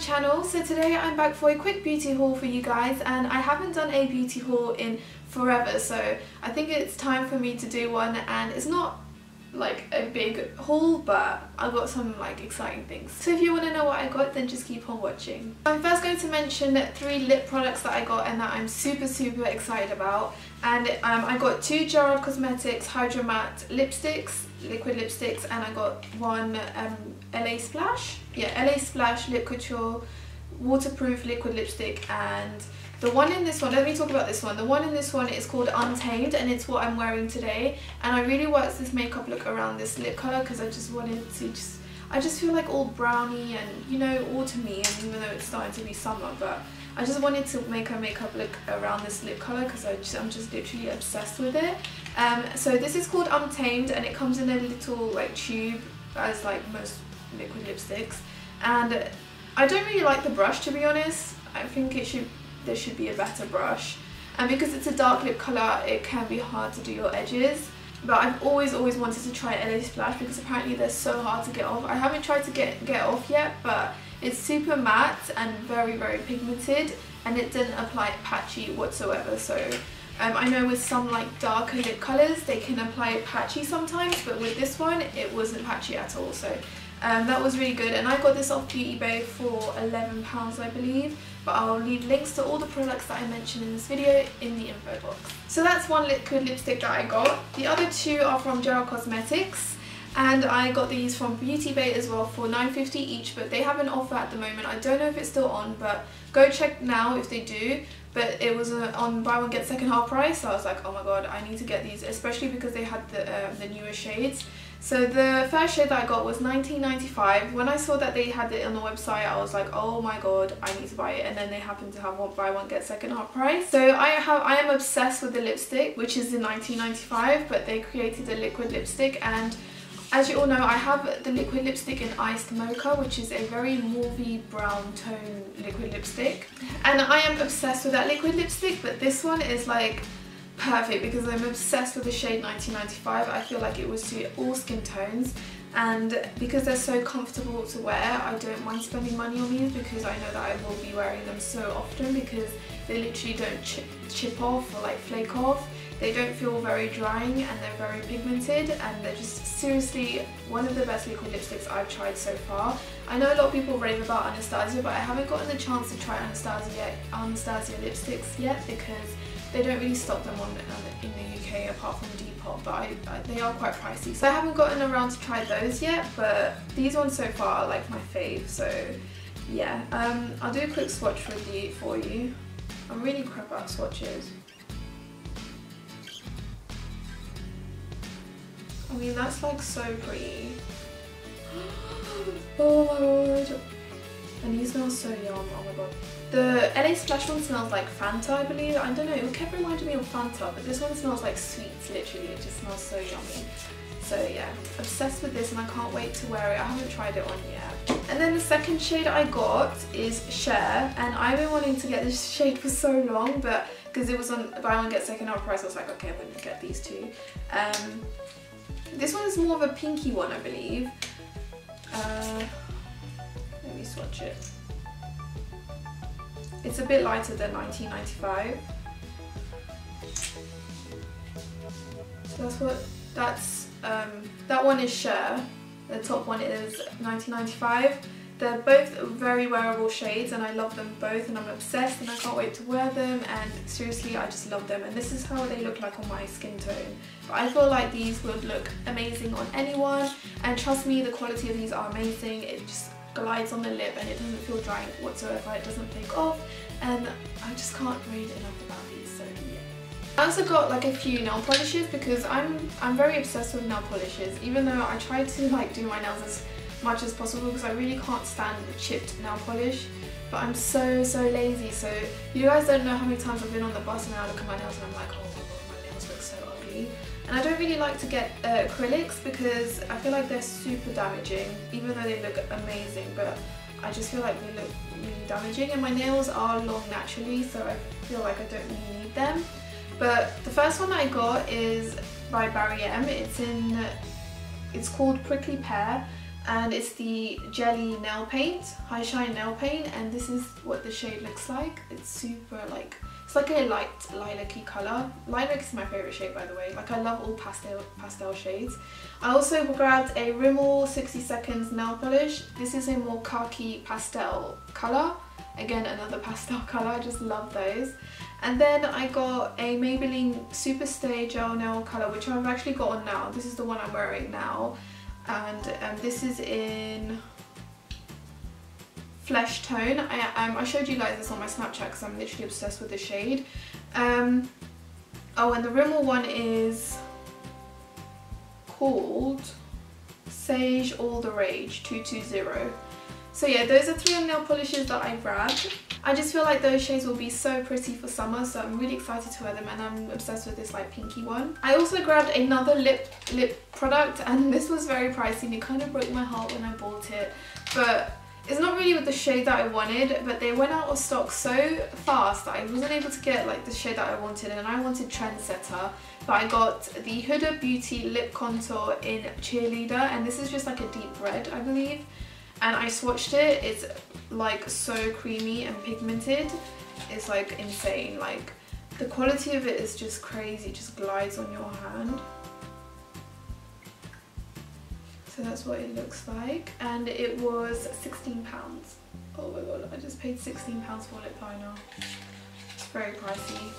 channel. So today I'm back for a quick beauty haul for you guys and I haven't done a beauty haul in forever so I think it's time for me to do one and it's not like a big haul but I've got some like exciting things. So if you want to know what I got then just keep on watching. I'm first going to mention three lip products that I got and that I'm super super excited about and um, I got two Gerard Cosmetics Hydra Matte lipsticks, liquid lipsticks and I got one um, LA Splash, yeah LA Splash Lip Couture waterproof liquid lipstick and the one in this one, let me talk about this one. The one in this one is called Untamed and it's what I'm wearing today. And I really worked this makeup look around this lip colour because I just wanted to just, I just feel like all browny and, you know, autumny and even though it's starting to be summer, but I just wanted to make a makeup look around this lip colour because I'm just literally obsessed with it. Um, so this is called Untamed and it comes in a little like tube as like most liquid lipsticks. And I don't really like the brush to be honest. I think it should there should be a better brush and because it's a dark lip colour it can be hard to do your edges but I've always always wanted to try LA Splash because apparently they're so hard to get off. I haven't tried to get, get off yet but it's super matte and very very pigmented and it didn't apply patchy whatsoever so um, I know with some like darker lip colours they can apply patchy sometimes but with this one it wasn't patchy at all so um, that was really good and I got this off Beauty Bay for £11 I believe but I'll leave links to all the products that I mentioned in this video in the info box. So that's one liquid lipstick that I got. The other two are from Gerard Cosmetics and I got these from Beauty Bay as well for 9.50 each but they have an offer at the moment. I don't know if it's still on but go check now if they do but it was uh, on buy one get second half price so I was like oh my god I need to get these especially because they had the, uh, the newer shades so the first shade that I got was 19.95. When I saw that they had it on the website, I was like, oh my god, I need to buy it. And then they happened to have one buy one get second half price. So I have I am obsessed with the lipstick, which is the 19.95, but they created a liquid lipstick and as you all know, I have the liquid lipstick in Iced Mocha, which is a very mauvey brown tone liquid lipstick. And I am obsessed with that liquid lipstick, but this one is like perfect because I'm obsessed with the shade 1995. I feel like it was to all skin tones and because they're so comfortable to wear I don't mind spending money on these because I know that I will be wearing them so often because they literally don't chip, chip off or like flake off. They don't feel very drying and they're very pigmented and they're just seriously one of the best liquid lipsticks I've tried so far. I know a lot of people rave about Anastasia but I haven't gotten the chance to try Anastasia, Anastasia lipsticks yet because they don't really stock them on in the UK apart from Depop, but I, I, they are quite pricey. So I haven't gotten around to try those yet, but these ones so far are like my fave. So yeah, um, I'll do a quick swatch with you for you. I'm really crap at swatches. I mean, that's like so pretty. oh my god. And he smells so yum, oh my god. The LA Splash one smells like Fanta, I believe. I don't know, it kept reminding me of Fanta, but this one smells like sweets, literally. It just smells so yummy. So yeah, obsessed with this and I can't wait to wear it. I haven't tried it on yet. And then the second shade I got is Cher, and I've been wanting to get this shade for so long, but because it was on buy one get second half price, I was like, okay, I'm gonna get these two. Um, this one is more of a pinky one, I believe. Uh, let me swatch it. It's a bit lighter than 1995. So that's what, that's, um, that one is Cher. The top one is 1995. They're both very wearable shades and I love them both and I'm obsessed and I can't wait to wear them and seriously I just love them and this is how they look like on my skin tone. But I feel like these would look amazing on anyone and trust me the quality of these are amazing. It just glides on the lip and it doesn't feel dry whatsoever, it doesn't take off and I just can't read enough about these so yeah. I also got like a few nail polishes because I'm I'm very obsessed with nail polishes even though I try to like do my nails as much as possible because I really can't stand the chipped nail polish but I'm so so lazy so you guys don't know how many times I've been on the bus and I look at my nails and I'm like oh and I don't really like to get uh, acrylics because I feel like they're super damaging, even though they look amazing, but I just feel like they look really damaging and my nails are long naturally so I feel like I don't really need them. But the first one I got is by Barry M. It's in, it's called Prickly Pear and it's the Jelly Nail Paint, High Shine Nail Paint and this is what the shade looks like. It's super like, it's like a light lilac-y colour. Lilac is my favourite shade by the way, like I love all pastel, pastel shades. I also grabbed a Rimmel 60 Seconds Nail Polish. This is a more khaki pastel colour. Again, another pastel colour, I just love those. And then I got a Maybelline Superstay Gel Nail Colour, which I've actually got on now. This is the one I'm wearing now and um, this is in flesh tone. I, um, I showed you guys this on my Snapchat because I'm literally obsessed with the shade. Um, oh, and the Rimmel one is called Sage All The Rage 220. So yeah, those are three nail polishes that I grabbed. I just feel like those shades will be so pretty for summer so I'm really excited to wear them and I'm obsessed with this like pinky one. I also grabbed another lip lip product and this was very pricey and it kind of broke my heart when I bought it but it's not really with the shade that I wanted but they went out of stock so fast that I wasn't able to get like the shade that I wanted and I wanted Trendsetter but I got the Huda Beauty lip contour in Cheerleader and this is just like a deep red I believe and I swatched it. It's like so creamy and pigmented. It's like insane like the quality of it is just crazy. It just glides on your hand so that's what it looks like. And it was 16 pounds. Oh my god I just paid 16 pounds for lip liner. It's very pricey.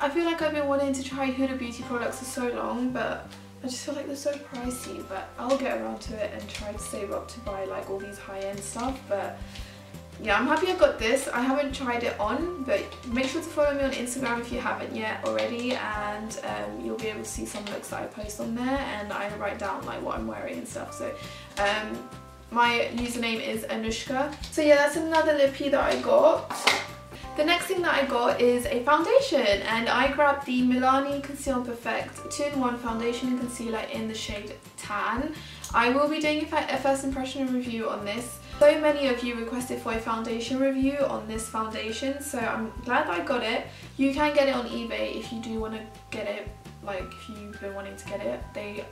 I feel like I've been wanting to try Huda Beauty products for so long but I just feel like they're so pricey. But I'll get around to it and try to save up to buy like all these high-end stuff. But yeah I'm happy I got this I haven't tried it on but make sure to follow me on Instagram if you haven't yet already and um, you'll be able to see some looks that I post on there and I write down like what I'm wearing and stuff so um, my username is Anoushka so yeah that's another lippy that I got the next thing that I got is a foundation and I grabbed the Milani Conceal Perfect 2-in-1 foundation and concealer in the shade Tan. I will be doing a first impression review on this. So many of you requested for a foundation review on this foundation so I'm glad that I got it. You can get it on eBay if you do want to get it, like if you've been wanting to get it. They,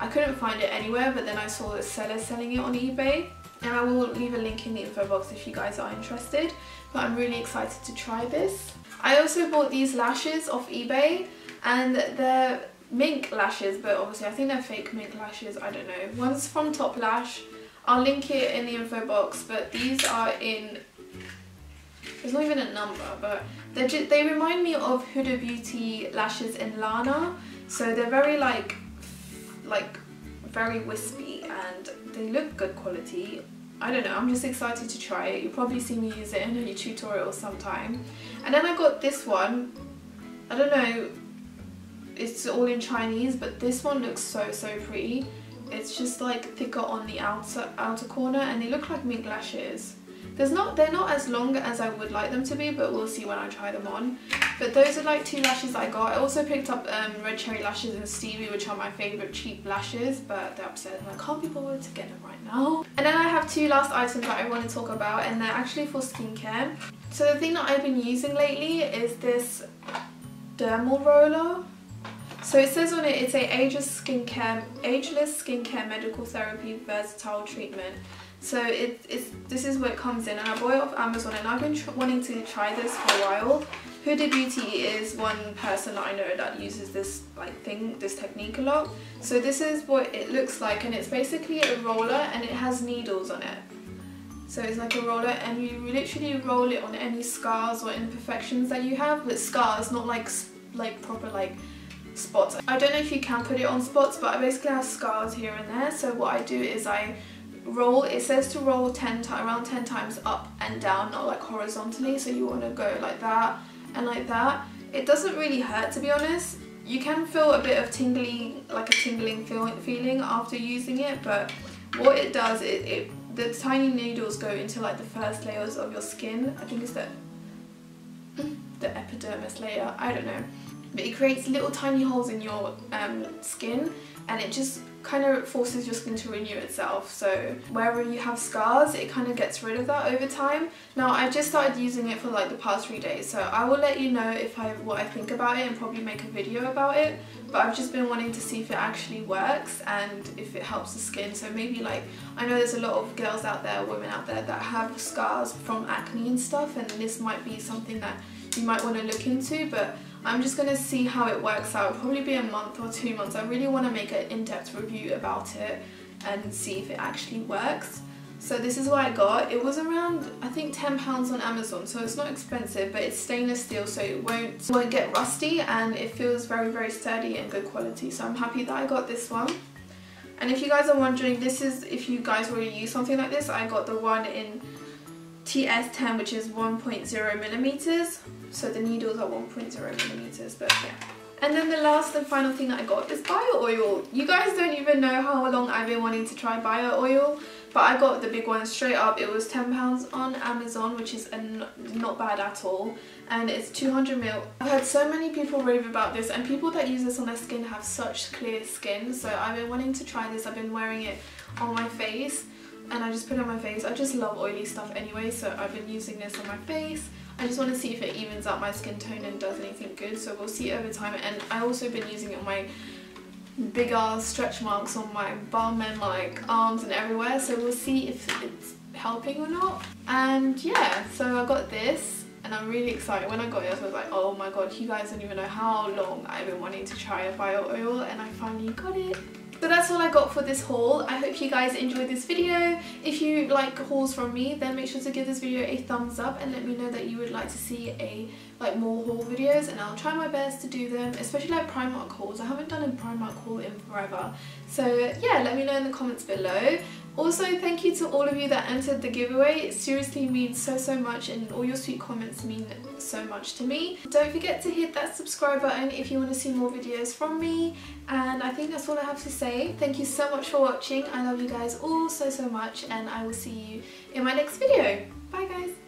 I couldn't find it anywhere but then I saw the seller selling it on eBay and I will leave a link in the info box if you guys are interested but I'm really excited to try this. I also bought these lashes off eBay and they're mink lashes but obviously I think they're fake mink lashes, I don't know. One's from Top Lash, I'll link it in the info box but these are in, there's not even a number but just, they remind me of Huda Beauty lashes in Lana so they're very like, like very wispy and they look good quality I don't know, I'm just excited to try it. You'll probably see me use it in a tutorial sometime. And then I got this one. I don't know, it's all in Chinese, but this one looks so, so pretty. It's just like thicker on the outer, outer corner and they look like mink lashes. There's not, they're not as long as I would like them to be, but we'll see when I try them on. But those are like two lashes I got. I also picked up um, Red Cherry Lashes and Stevie, which are my favourite cheap lashes, but they're upset and I can't be bothered to get them right now. And then I have two last items that I want to talk about, and they're actually for skincare. So the thing that I've been using lately is this dermal roller. So it says on it, it's a ageless skincare, ageless skincare medical therapy versatile treatment. So it, it's, this is where it comes in and I bought it off Amazon and I've been wanting to try this for a while. Huda Beauty is one person that I know that uses this like thing, this technique a lot. So this is what it looks like and it's basically a roller and it has needles on it. So it's like a roller and you literally roll it on any scars or imperfections that you have, but scars, not like like proper like spots. I don't know if you can put it on spots, but I basically have scars here and there. So what I do is I roll it says to roll 10 around 10 times up and down not like horizontally. So you want to go like that and like that. It doesn't really hurt to be honest. You can feel a bit of tingling like a tingling feel, feeling after using it but what it does it, it the tiny needles go into like the first layers of your skin. I think it's the the epidermis layer. I don't know but it creates little tiny holes in your um, skin and it just kind of forces your skin to renew itself. So wherever you have scars it kind of gets rid of that over time. Now I just started using it for like the past three days so I will let you know if I what I think about it and probably make a video about it. But I've just been wanting to see if it actually works and if it helps the skin. So maybe like I know there's a lot of girls out there women out there that have scars from acne and stuff and this might be something that you might want to look into but I'm just going to see how it works out. It'll probably be a month or two months. I really want to make an in-depth review about it and see if it actually works. So this is what I got. It was around, I think £10 on Amazon, so it's not expensive, but it's stainless steel, so it won't, won't get rusty and it feels very, very sturdy and good quality. So I'm happy that I got this one. And if you guys are wondering, this is, if you guys already use something like this, I got the one in TS10 which is 1.0 millimeters. So the needles are 1.0 millimeters but yeah. And then the last and final thing that I got is bio oil. You guys don't even know how long I've been wanting to try bio oil but I got the big one straight up. It was £10 on Amazon which is not bad at all. And it's 200 ml I've heard so many people rave about this and people that use this on their skin have such clear skin. So I've been wanting to try this. I've been wearing it on my face and I just put it on my face. I just love oily stuff anyway so I've been using this on my face. I just want to see if it evens out my skin tone and does anything good so we'll see over time and I also been using it on my big ass stretch marks on my bum and like arms and everywhere so we'll see if it's helping or not and yeah so I got this and I'm really excited when I got it I was like oh my god you guys don't even know how long I've been wanting to try a bio oil and I finally got it so that's all I got for this haul. I hope you guys enjoyed this video. If you like hauls from me, then make sure to give this video a thumbs up and let me know that you would like to see a like more haul videos and I'll try my best to do them, especially like Primark hauls. I haven't done a Primark haul in forever. So yeah, let me know in the comments below. Also, thank you to all of you that entered the giveaway. It seriously means so, so much and all your sweet comments mean so much to me. Don't forget to hit that subscribe button if you want to see more videos from me. And I think that's all I have to say. Thank you so much for watching. I love you guys all so, so much and I will see you in my next video. Bye guys!